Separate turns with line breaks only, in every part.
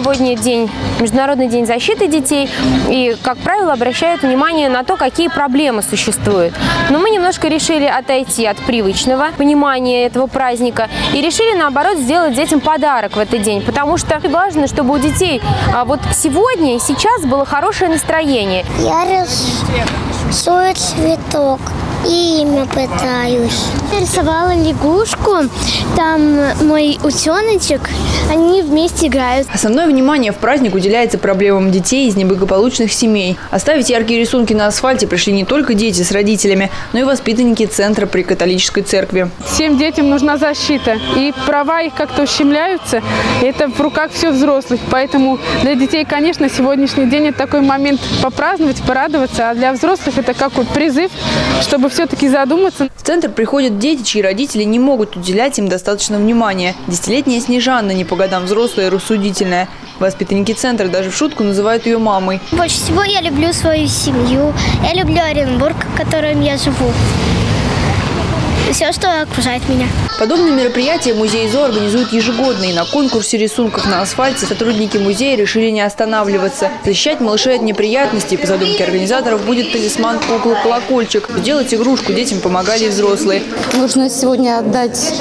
сегодня день, Международный день защиты детей, и, как правило, обращают внимание на то, какие проблемы существуют. Но мы немножко решили отойти от привычного понимания этого праздника и решили, наоборот, сделать детям подарок в этот день, потому что важно, чтобы у детей а, вот сегодня и сейчас было хорошее настроение.
Я рисую цветок и имя пытаюсь.
Я рисовала лягушку, там мой утеночек, они вместе играют.
Основное внимание в праздник уделяется проблемам детей из неблагополучных семей. Оставить яркие рисунки на асфальте пришли не только дети с родителями, но и воспитанники центра при католической церкви.
Всем детям нужна защита, и права их как-то ущемляются. Это в руках все взрослых, поэтому для детей, конечно, сегодняшний день это такой момент попраздновать, порадоваться, а для взрослых это как вот призыв, чтобы все-таки задуматься.
В центр приходят дети, чьи родители не могут уделять им достаточно внимания. Десятилетняя Снежанна не по годам взрослая и рассудительная. Воспитанники центра даже в шутку называют ее мамой.
Больше всего я люблю свою семью. Я люблю Оренбург, в котором я живу. Все, что окружает меня.
Подобные мероприятия музей ЗО организует ежегодно. И на конкурсе рисунков на асфальте сотрудники музея решили не останавливаться. Защищать малышей от неприятностей по задумке организаторов будет талисман кукла-колокольчик. Сделать игрушку детям помогали взрослые.
Нужно сегодня отдать,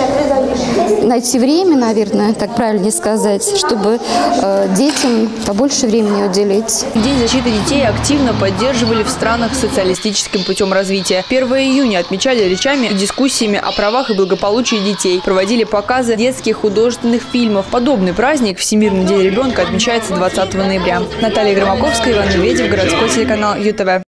найти время, наверное, так правильнее сказать, чтобы э, детям побольше времени уделить.
День защиты детей активно поддерживали в странах социалистическим путем развития. 1 июня отмечали речами и дискуссиями о правах и благополучии детей. Проводили показы детских художественных фильмов. Подобный праздник Всемирный день ребенка отмечается 20 ноября. Наталья Громаковская, Иван Медведев, городской телеканал ЮТВ.